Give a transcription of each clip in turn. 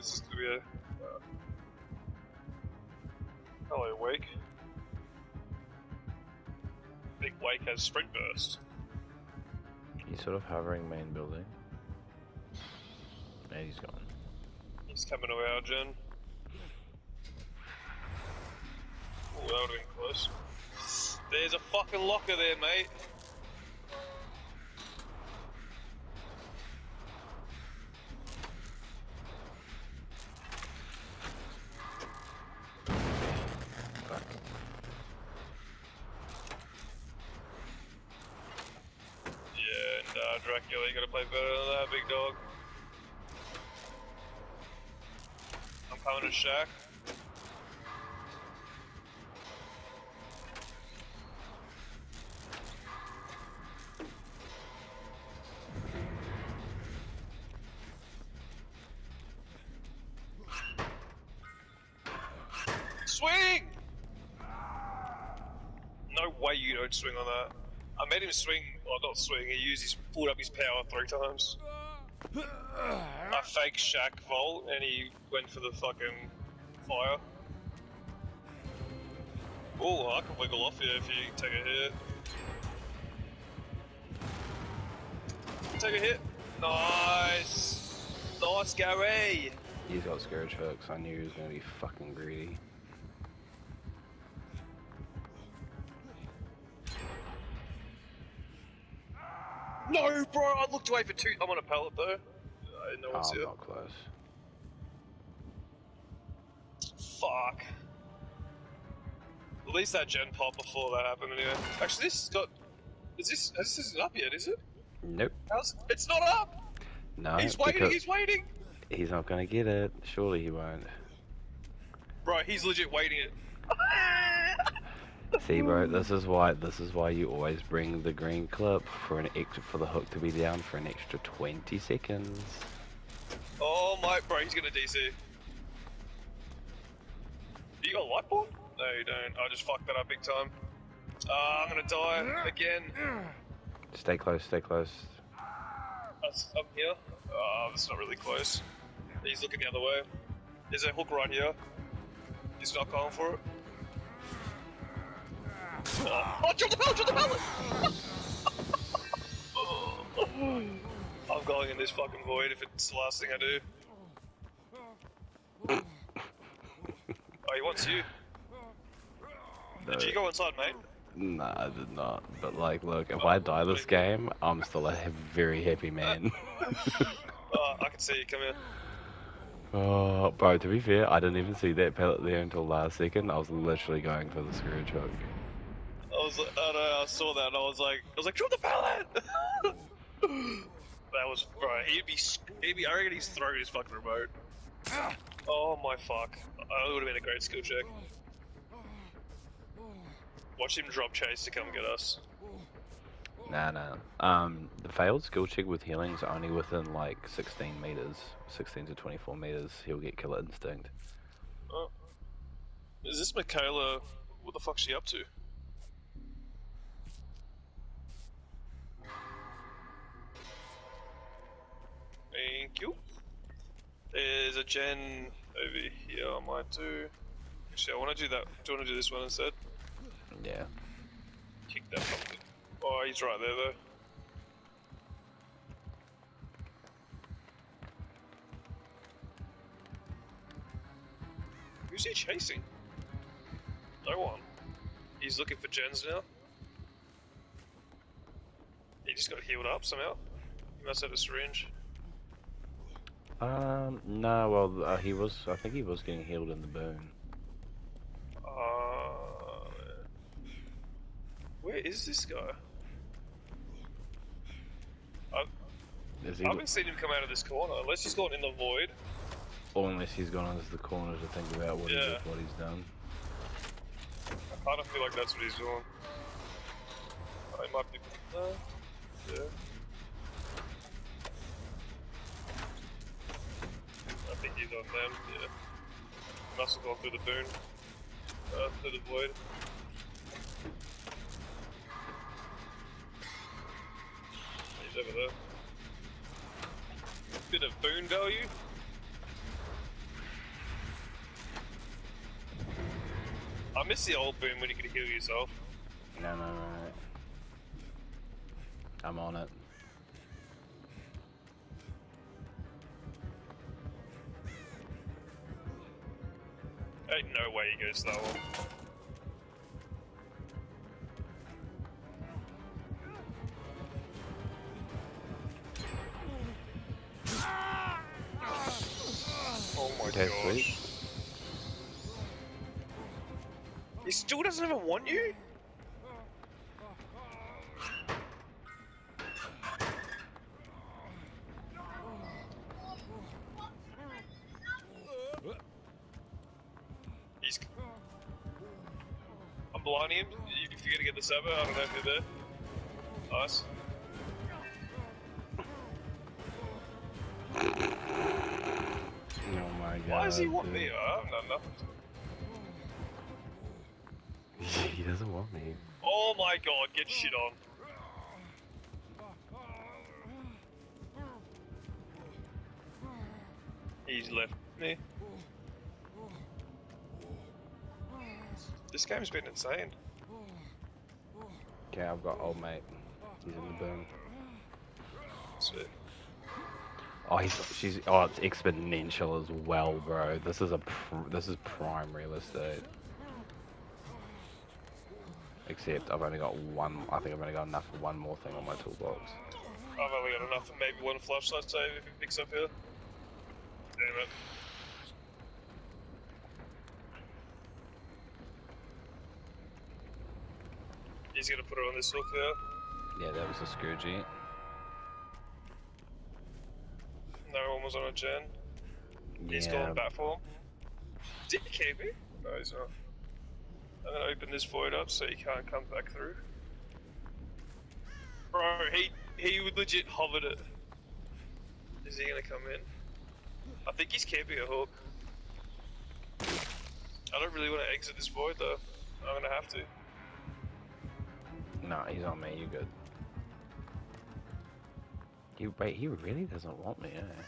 this is gonna be a. Uh... Hello, Wake. Big Wake has sprint burst. He's sort of hovering main building. And he's gone. He's coming to our gen. Oh, that would've been close. There's a fucking locker there, mate. Fuck. Yeah, and uh, Dracula, you gotta play better than that, big dog. I'm coming to Shack. Swing! No way you don't swing on that. I made him swing, Oh, well not swing, he used his, pulled up his power three times. I fake Shack Volt and he went for the fucking fire. Oh, I can wiggle off here if you take a hit. Take a hit. Nice. Nice, Gary. He's got scourge hooks. I knew he was gonna be fucking greedy. No, bro, I looked away for two. I'm on a pallet though. I didn't know Oh, here. not close. Fuck. At least that gen pop before that happened anyway. Actually, this has got. Is this. This isn't up yet, is it? Nope. How's, it's not up! No. he's waiting, he's waiting! he's not gonna get it. Surely he won't. Bro, he's legit waiting it. See, bro, this is why this is why you always bring the green clip for an extra for the hook to be down for an extra 20 seconds. Oh my, bro, he's gonna DC. You got a light bulb? No, you don't. I just fucked that up big time. Ah, I'm gonna die again. Stay close, stay close. Us up here. Ah, that's not really close. He's looking the other way. There's a hook right here. He's not going for it. Oh, oh drop the pallet, drop the pallet! I'm going in this fucking void if it's the last thing I do. Oh, he wants you. Did you go inside, mate? Nah, I did not. But like, look, if I die this game, I'm still a very happy man. Oh, I can see you, come here. oh, bro, to be fair, I didn't even see that pallet there until last second. I was literally going for the scourge hook. I was I don't know, I saw that and I was like, I was like, drop the pallet! that was, bro, he'd be, he'd be, I reckon he's throwing his fucking remote. Oh my fuck. Oh, it would have been a great skill check. Watch him drop chase to come get us. Nah, nah. Um, the failed skill check with healing's only within like 16 meters, 16 to 24 meters. He'll get killer instinct. Oh. Is this Mikaela? What the fuck's she up to? Thank you. There's a gen over here I might do. Actually, I want to do that. Do you want to do this one instead? Yeah. Kick that fucker. Oh, he's right there though. Who's he chasing? No one. He's looking for gens now. He just got healed up somehow. He must have a syringe. Um, no, well, uh, he was, I think he was getting healed in the boon. Uh, where is this guy? I've, Is he, I haven't seen him come out of this corner, unless he's gone in the void. or unless he's gone into the corner to think about what, Yeah. he did, what he's done. I kind of feel like that's what he's doing. He might be. Uh, yeah. on them, yeah. Must go through the burn. Uh, through the void. He's over there. Bit of boon value. I miss the old boon when you could heal yourself. No, no, no. I'm on it. Ain't no way he goes that one. Oh my Okay, god. sweet. He still doesn't even want you? Blinding him. If you're gonna get the I don't know if you're there. Nice. Oh my god. Why does he want dude. me? I haven't done nothing. he doesn't want me. Oh my god, get shit on. He's left me. This game's been insane. Okay, I've got old mate. He's in the boon. Sweet. Oh, he's she's oh, it's exponential as well, bro. This is a pr- this is prime real estate. Except I've only got one. I think I've only got enough for one more thing on my toolbox. I've only got enough for maybe one flashlight save if it picks up here. Damn it. He's gonna put it on this hook there. Yeah, that was a Scourgy. No one was on a gen. He's Yeah, going back for him. Did he keep me? No, he's not. I'm gonna open this void up so he can't come back through. Bro, he he would legit hovered it. Is he gonna come in? I think he's camping a hook. I don't really want to exit this void though. I'm gonna have to. No, he's on me. You good? He wait. He really doesn't want me, eh?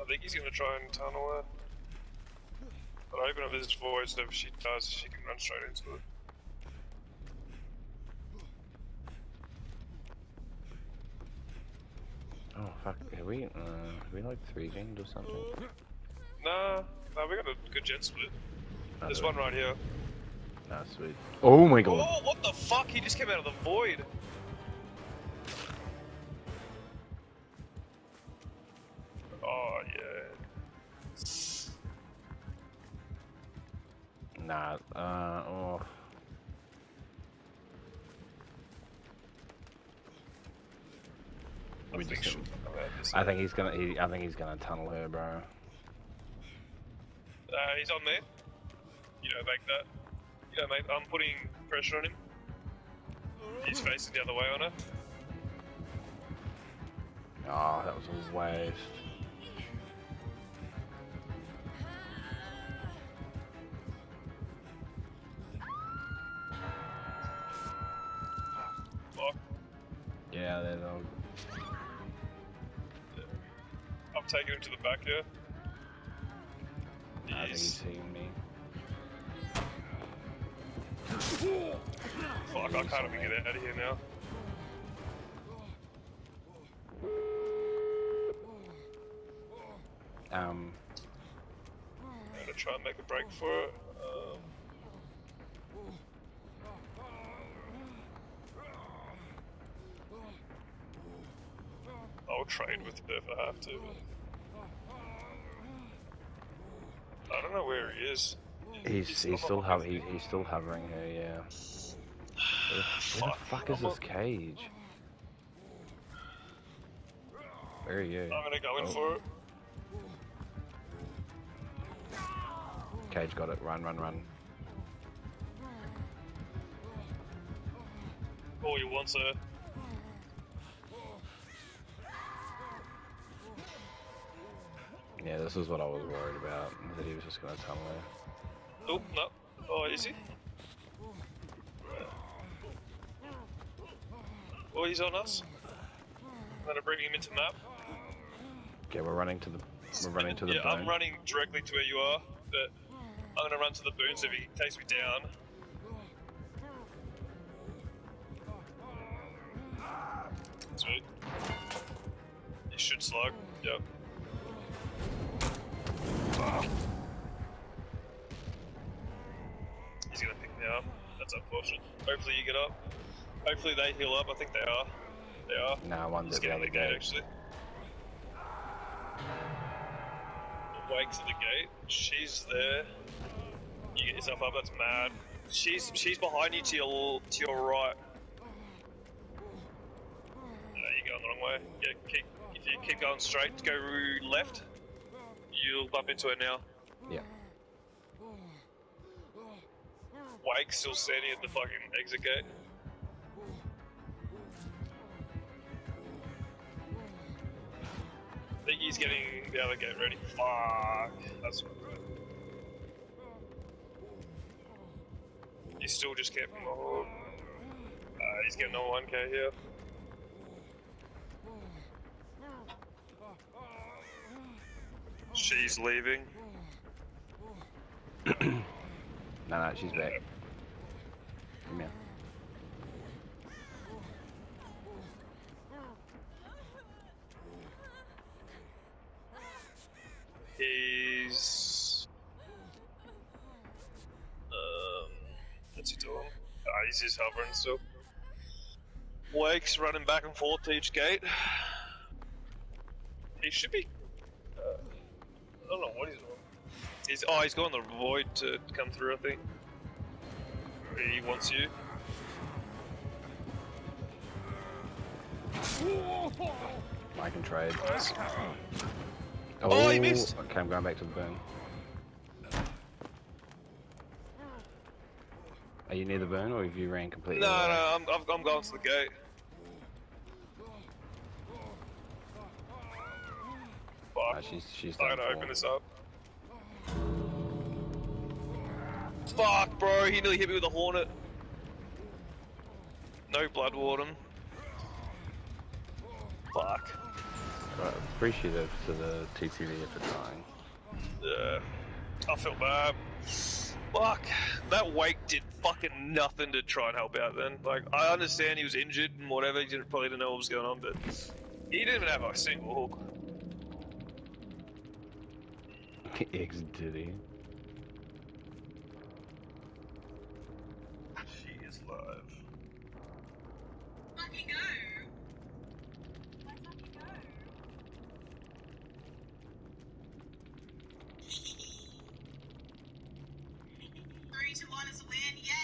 I think he's gonna try and tunnel her. But I open up this void so if she does, she can run straight into it. Oh fuck. Are we? Uh, are we like three games or something? Nah, nah, we got a good gen split. There's one right here. Nah, sweet. Oh my god. Oh, what the fuck? He just came out of the void. Oh, yeah. Nah. Uh. Oh. I We think just- she'll come out I think he's gonna. He, I think he's gonna tunnel her, bro. Uh, he's on there. You don't make that. You don't. I'm putting pressure on him. He's facing the other way on her. Oh, ah, that was a waste. Fuck. Yeah, they don't. I'm taking him to the back here. I think he's He's. seeing me. Fuck, I can't even get out of here now. Um. I'm gonna try and make a break for it. Um, I'll trade with her if I have to. I don't know where he is. He's he's still hov he, he's still hovering her, yeah. Where the, where the fuck is this cage? Where are you? I'm gonna go in Oh. for it. Cage got it. Run, run, run. All he wants her. Yeah, this is what I was worried about. That he was just gonna tunnel her. Oh, no. Oh, is he? Oh, he's on us. I'm gonna bring him into map. Okay, we're running to the we're running to the yeah. I'm running directly to where you are, but I'm gonna run to the boons if he takes me down. Sweet. He should slug. Yep. He's gonna pick me up. That's unfortunate. Hopefully you get up. Hopefully they heal up. I think they are. They are. No, one's at other the gate gate. actually. Wake's at the gate. She's there. You get yourself up. That's mad. She's she's behind you to your to your right. No, you're going the wrong way. Yeah, keep, if you keep going straight, go left. You'll bump into her now. Wake still standing at the fucking exit gate. I think he's getting the other gate ready. Fuck. That's not good. He's still just camping the horde. Uh, he's getting on 1k here. She's leaving. No, no, she's back. Come. He's. Um, what's he doing? Ah, he's just hovering still. Wake's running back and forth to each gate. He should be. Uh, I don't know what he's doing. He's oh, he's going the void to come through. I think. He wants you. I can trade. Nice. Oh, oh, he missed. Okay, I'm going back to the burn. Are you near the burn, or have you ran completely? No, away? no, I'm, I'm, I'm going to the gate. Fuck. she's she's I done gotta open this up. Fuck, bro, he nearly hit me with a hornet. No blood warden. Fuck. Right, appreciative to the TTV for trying. Yeah. I feel bad. Fuck. That wake did fucking nothing to try and help out then. Like, I understand he was injured and whatever, he didn't, probably didn't know what was going on, but he didn't even have a single hook. Eggs did he? She is live. Fucking go. Let's fucking go. Three, two, one is a win. Yeah,